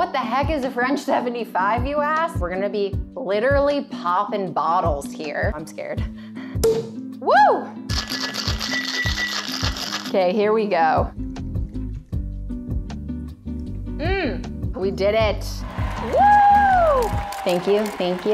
What the heck is a French 75, you ask? We're gonna be literally popping bottles here. I'm scared. Woo! Okay, here we go. Mmm, we did it. Woo! Thank you, thank you.